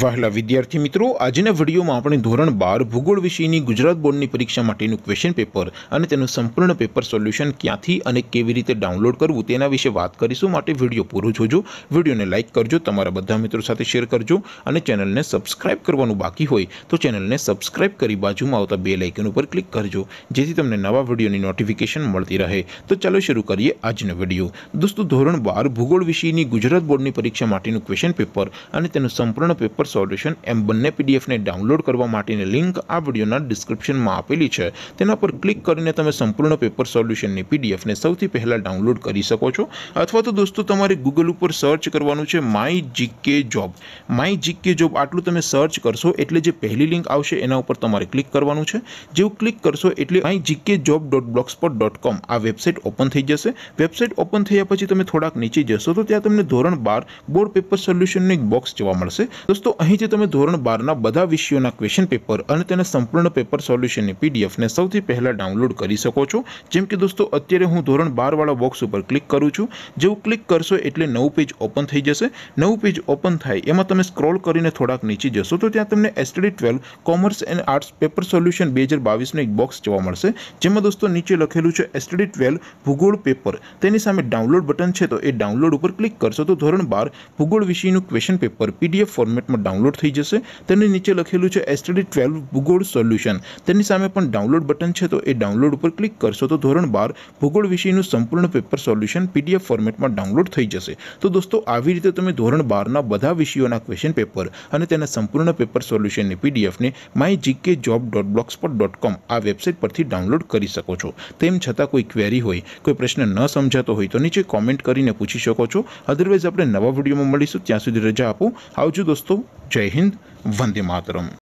વહાલા વિદ્યાર્થી મિત્રો, આજના વિડીયોમાં આપણે ધોરણ બાર ભૂગોળ વિષયની ગુજરાત બોર્ડની પરીક્ષા માટેનું ક્વેશ્ચન પેપર અને તેનું સંપૂર્ણ પેપર સોલ્યુશન ક્યાંથી અને કેવી રીતે ડાઉનલોડ કરવું તેના વિશે વાત કરીશું. માટે વીડિયો પૂરો જોજો. વિડીયોને લાઇક કરજો, તમારા બધા મિત્રો સાથે શેર કરજો અને ચેનલને સબસ્ક્રાઇબ કરવાનું બાકી હોય તો ચેનલને સબસ્ક્રાઇબ કરી બાજુમાં આવતા બે લાઇકન ઉપર ક્લિક કરજો, જેથી તમને નવા વિડીયોની નોટિફિકેશન મળતી રહે. તો ચાલો શરૂ કરીએ આજનો વીડિયો. દોસ્તો, ધોરણ બાર ભૂગોળ વિષયની ગુજરાત બોર્ડની પરીક્ષા માટેનું ક્વેશ્ચન પેપર અને તેનું સંપૂર્ણ પેપર સોલ્યુશન એમ બંને પીડીએફને ડાઉનલોડ કરવા માટેની લિંક આ વિડીયોના ડિસ્ક્રિપ્શનમાં આપેલી છે. તેના પર ક્લિક કરીને તમે સંપૂર્ણ પેપર સોલ્યુશનની પીડીએફને સૌથી પહેલાં ડાઉનલોડ કરી શકો છો. અથવા તો દોસ્તો, તમારે ગૂગલ ઉપર સર્ચ કરવાનું છે my GK job. My GK job આટલું તમે સર્ચ કરશો એટલે જે પહેલી લિંક આવશે એના ઉપર તમારે ક્લિક કરવાનું છે. જેવું ક્લિક કરશો એટલે my GK job dot Blogspot dot com આ વેબસાઇટ ઓપન થઈ જશે. વેબસાઇટ ઓપન થયા પછી તમે થોડાક નીચે જશો તો ત્યાં તમને ધોરણ બાર બોર્ડ પેપર સોલ્યુશનનું એક બોક્સ જોવા મળશે. દોસ્તો અહીંથી તમે ધોરણ બારના બધા વિષયોના ક્વેશ્ચન પેપર અને તેના સંપૂર્ણ પેપર સોલ્યુશનની પીડીએફને સૌથી પહેલાં ડાઉનલોડ કરી શકો છો. જેમ કે દોસ્તો, અત્યારે હું ધોરણ બારવાળા બોક્સ ઉપર ક્લિક કરું છું. જેવું ક્લિક કરશો એટલે નવું પેજ ઓપન થઈ જશે. નવું પેજ ઓપન થાય, એમાં તમે સ્ક્રોલ કરીને થોડાક નીચે જશો, તો ત્યાં તમને STD twelve commerce and arts paper solution બે હજાર બાવીસનું એક બોક્સ જોવા મળશે. જેમાં દોસ્તો નીચે લખેલું છે એસટીડી ટ્વેલ્વ ભૂગોળ પેપર તેની સામે ડાઉનલોડ બટન છે, તો એ ડાઉનલોડ ઉપર ક્લિક કરશો. તો ધોરણ બાર ભૂગોળ વિષયનું ક્વેશ્ચન પેપર પીડીએફ ફોર્મેટમાં ડાઉનલોડ થઈ જશે. તેની નીચે લખેલું છે એસટીડી ટ્વેલ્વ ભૂગોળ સોલ્યુશન તેની સામે પણ ડાઉનલોડ બટન છે, તો એ ડાઉનલોડ ઉપર ક્લિક કરશો તો ધોરણ બાર ભૂગોળ વિષયનું સંપૂર્ણ પેપર સોલ્યુશન પીડીએફ ફોર્મેટમાં ડાઉનલોડ થઈ જશે. તો દોસ્તો, આવી રીતે તમે ધોરણ બારના બધા વિષયોના ક્વેશ્ચન પેપર અને તેના સંપૂર્ણ પેપર સોલ્યુશનની પીડીએફને my GK job dot Blogspot dot com આ વેબસાઇટ પરથી ડાઉનલોડ કરી શકો છો. તેમ છતાં કોઈ ક્વેરી હોય, કોઈ પ્રશ્ન ન સમજાતો હોય, તો નીચે કોમેન્ટ કરીને પૂછી શકો છો. અદરવાઇઝ આપણે નવા વિડીયોમાં મળીશું. ત્યાં સુધી રજા આપો. આવજો દોસ્તો. જય હિન્દ વંદે માતરમ.